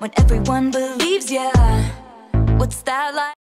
when everyone believes ya. What's that like?